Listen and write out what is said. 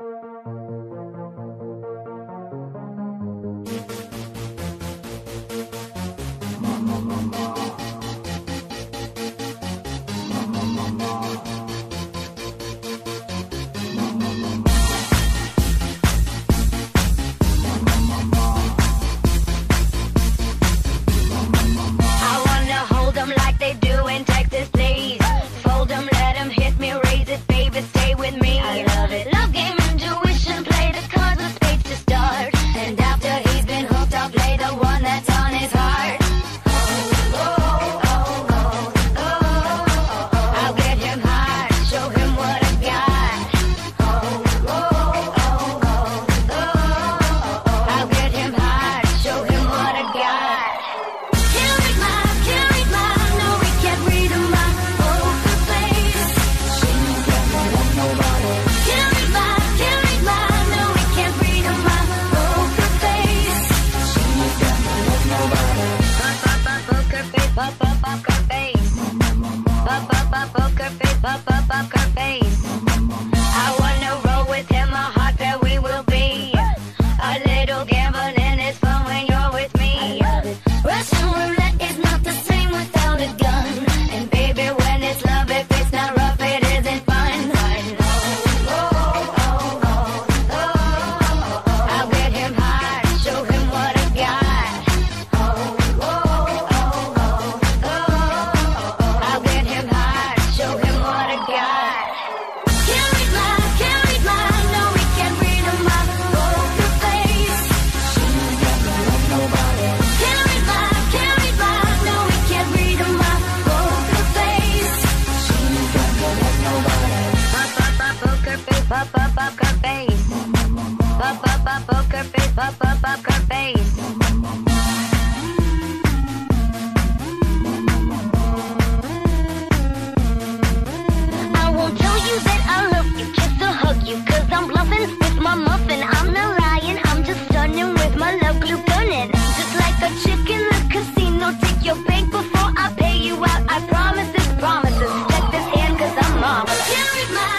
I poker face, poker face. Up, up, up, poker face. Up, up, up, face. I won't tell you that I love you, hug I'm bluffing with my muffin. I'm not lying, I'm just stunning with my love glue gunning. Just like a in the casino, take your before I pay you out. I promise promises. Check this hand, cause I'm mama. Here is my